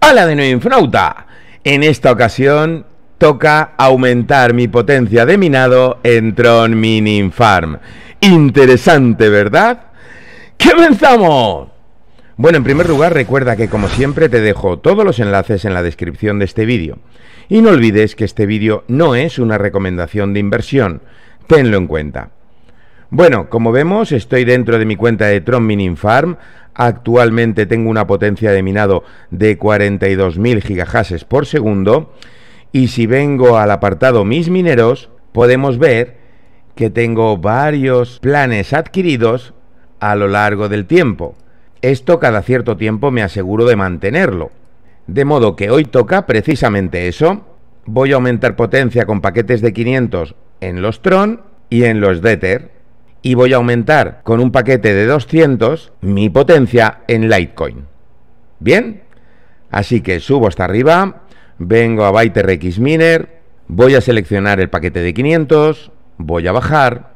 Hola de nuevo Infnauta. En esta ocasión toca aumentar mi potencia de minado en Tron Mining Farm. Interesante, ¿verdad? ¡Comenzamos! Bueno, en primer lugar recuerda que como siempre te dejo todos los enlaces en la descripción de este vídeo. Y no olvides que este vídeo no es una recomendación de inversión. Tenlo en cuenta. Bueno, como vemos, estoy dentro de mi cuenta de Tron Mining Farm. Actualmente tengo una potencia de minado de 42.000 gigahashes por segundo. Y si vengo al apartado Mis mineros, podemos ver que tengo varios planes adquiridos a lo largo del tiempo. Esto cada cierto tiempo me aseguro de mantenerlo. De modo que hoy toca precisamente eso. Voy a aumentar potencia con paquetes de 500 en los Tron y en los Dether y voy a aumentar con un paquete de 200 mi potencia en Litecoin. ¿Bien? Así que subo hasta arriba, vengo a ByteRX Miner, voy a seleccionar el paquete de 500, voy a bajar,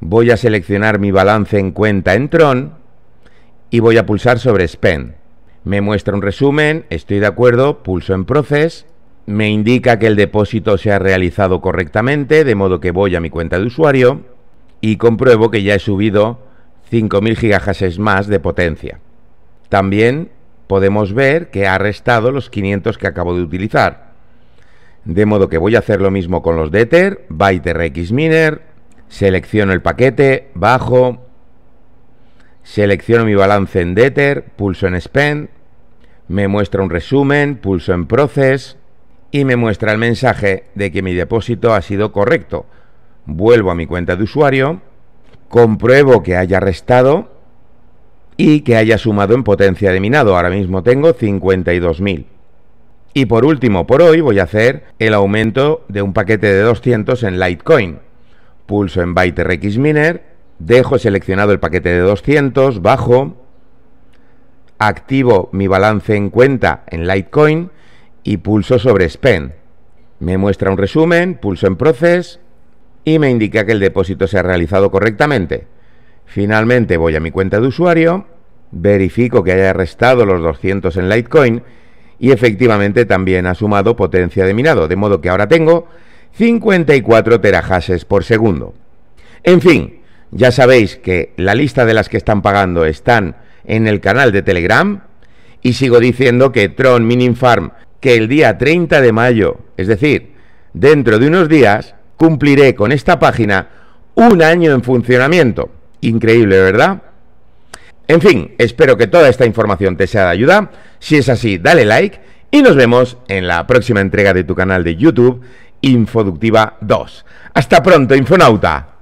voy a seleccionar mi balance en cuenta en Tron y voy a pulsar sobre Spend. Me muestra un resumen, estoy de acuerdo, pulso en Process, me indica que el depósito se ha realizado correctamente, de modo que voy a mi cuenta de usuario, y compruebo que ya he subido 5.000 gigahashes más de potencia. También podemos ver que ha restado los 500 que acabo de utilizar. De modo que voy a hacer lo mismo con los Dether, ByteRX Miner, selecciono el paquete, bajo, selecciono mi balance en Dether, pulso en Spend, me muestra un resumen, pulso en Process y me muestra el mensaje de que mi depósito ha sido correcto vuelvo a mi cuenta de usuario, compruebo que haya restado y que haya sumado en potencia de minado. Ahora mismo tengo 52.000. Y por último, por hoy voy a hacer el aumento de un paquete de 200 en Litecoin. Pulso en ByteRX Miner, dejo seleccionado el paquete de 200, bajo, activo mi balance en cuenta en Litecoin y pulso sobre Spend. Me muestra un resumen, pulso en Process y me indica que el depósito se ha realizado correctamente. Finalmente voy a mi cuenta de usuario, verifico que haya restado los 200 en Litecoin y efectivamente también ha sumado potencia de minado, de modo que ahora tengo 54 terahashes por segundo. En fin, ya sabéis que la lista de las que están pagando están en el canal de Telegram y sigo diciendo que Tron Mining Farm, que el día 30 de mayo, es decir, dentro de unos días, cumpliré con esta página un año en funcionamiento. Increíble, ¿verdad? En fin, espero que toda esta información te sea de ayuda. Si es así, dale like y nos vemos en la próxima entrega de tu canal de YouTube, Infoductiva 2. Hasta pronto, Infonauta.